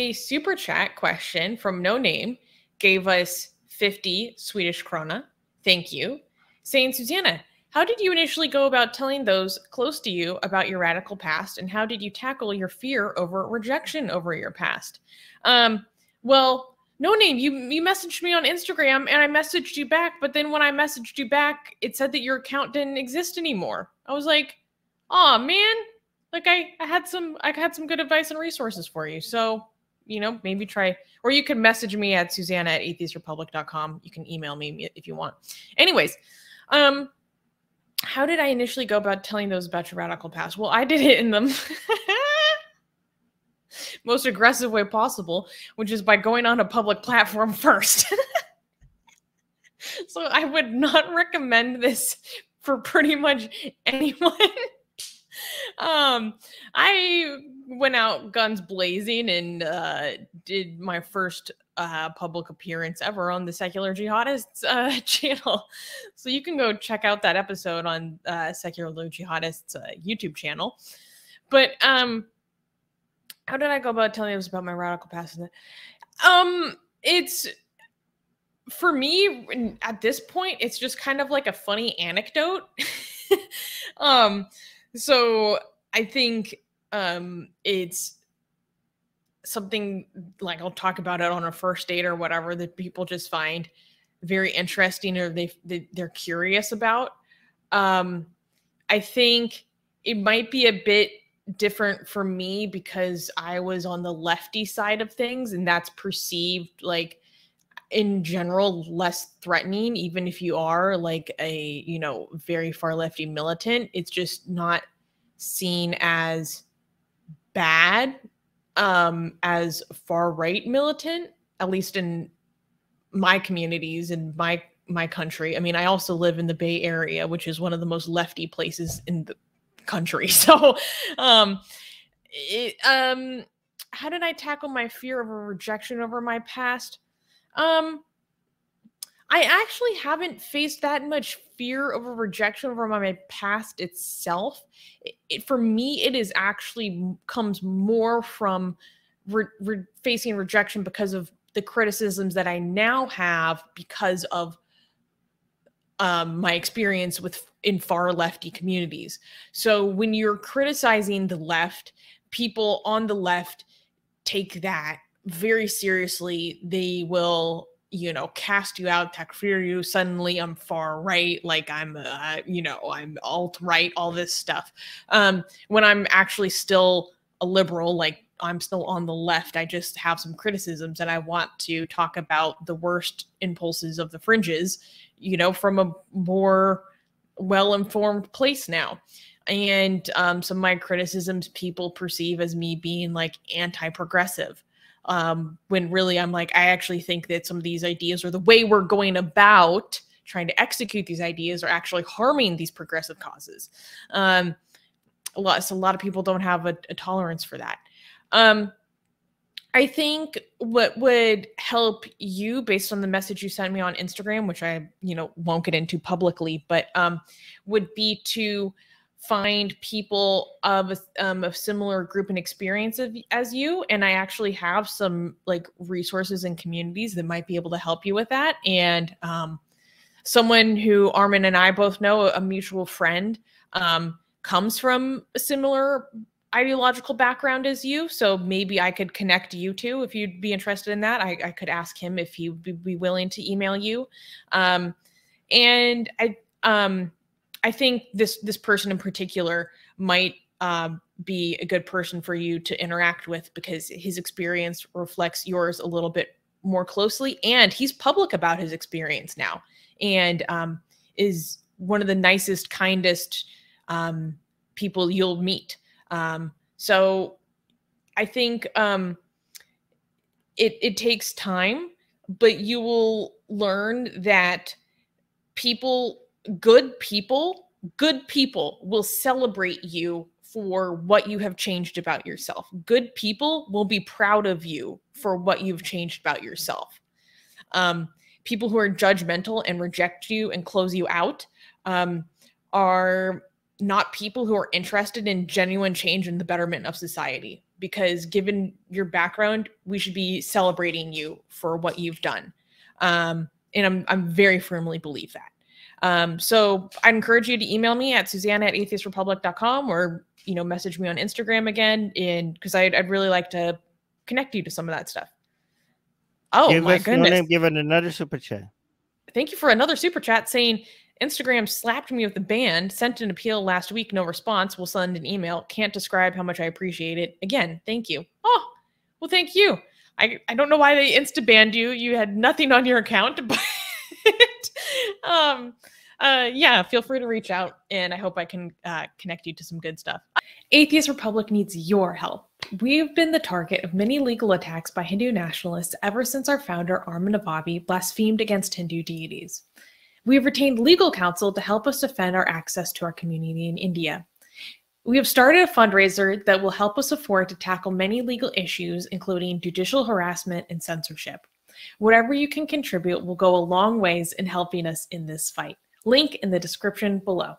a super chat question from no name gave us 50 Swedish krona. Thank you. Saying, Susanna, how did you initially go about telling those close to you about your radical past, and how did you tackle your fear over rejection over your past? Um, well, no name, you you messaged me on Instagram, and I messaged you back. But then when I messaged you back, it said that your account didn't exist anymore. I was like, oh man, like I I had some I had some good advice and resources for you. So you know, maybe try, or you can message me at Susanna at atheistrepublic.com. You can email me if you want. Anyways, um, how did I initially go about telling those about your radical past? Well, I did it in the most aggressive way possible, which is by going on a public platform first. so I would not recommend this for pretty much anyone. um, I went out guns blazing and uh, did my first uh, public appearance ever on the Secular Jihadists uh, channel. So you can go check out that episode on uh, Secular Jihadists uh, YouTube channel. But um, how did I go about telling you about my radical past? Um, it's for me at this point, it's just kind of like a funny anecdote. um, so I think um, it's something like I'll talk about it on a first date or whatever that people just find very interesting or they, they they're curious about. Um, I think it might be a bit different for me because I was on the lefty side of things and that's perceived like in general less threatening even if you are like a you know very far lefty militant it's just not seen as bad um, as far right militant, at least in my communities in my my country. I mean, I also live in the Bay Area, which is one of the most lefty places in the country. So, um, it, um, how did I tackle my fear of a rejection over my past? Um, I actually haven't faced that much fear of a rejection from my past itself. It, it, for me, it is actually comes more from re, re, facing rejection because of the criticisms that I now have because of um, my experience with in far lefty communities. So when you're criticizing the left, people on the left take that very seriously. They will you know, cast you out, takfir you. Suddenly, I'm far right, like I'm, uh, you know, I'm alt right, all this stuff. Um, when I'm actually still a liberal, like I'm still on the left. I just have some criticisms, and I want to talk about the worst impulses of the fringes, you know, from a more well-informed place now. And um, some of my criticisms people perceive as me being like anti-progressive um, when really I'm like, I actually think that some of these ideas or the way we're going about trying to execute these ideas are actually harming these progressive causes. Um, a lot, so a lot of people don't have a, a tolerance for that. Um, I think what would help you based on the message you sent me on Instagram, which I, you know, won't get into publicly, but um, would be to find people of a, um, a similar group and experience of, as you and i actually have some like resources and communities that might be able to help you with that and um, someone who armin and i both know a mutual friend um, comes from a similar ideological background as you so maybe i could connect you two if you'd be interested in that. I, I could ask him if he would be willing to email you. Um, and i um, I think this this person in particular might um, be a good person for you to interact with because his experience reflects yours a little bit more closely, and he's public about his experience now, and um, is one of the nicest, kindest um, people you'll meet. Um, so I think um, it it takes time, but you will learn that people good people, good people will celebrate you for what you have changed about yourself. Good people will be proud of you for what you've changed about yourself. Um, people who are judgmental and reject you and close you out um, are not people who are interested in genuine change and the betterment of society because given your background, we should be celebrating you for what you've done. Um, and I'm I'm very firmly believe that. Um, so I'd encourage you to email me at Susanna at atheistrepublic.com or you know message me on Instagram again, and because I'd, I'd really like to connect you to some of that stuff. Oh give my goodness! wanna Give it another super chat. Thank you for another super chat saying Instagram slapped me with the ban, sent an appeal last week, no response. We'll send an email. Can't describe how much I appreciate it. Again, thank you. Oh, well, thank you. I, I don't know why they insta banned you. You had nothing on your account, but um, uh, yeah, feel free to reach out, and I hope I can uh, connect you to some good stuff. Atheist Republic needs your help. We've been the target of many legal attacks by Hindu nationalists ever since our founder Armin Navabi blasphemed against Hindu deities. We have retained legal counsel to help us defend our access to our community in India. We have started a fundraiser that will help us afford to tackle many legal issues, including judicial harassment and censorship. Whatever you can contribute will go a long ways in helping us in this fight. Link in the description below.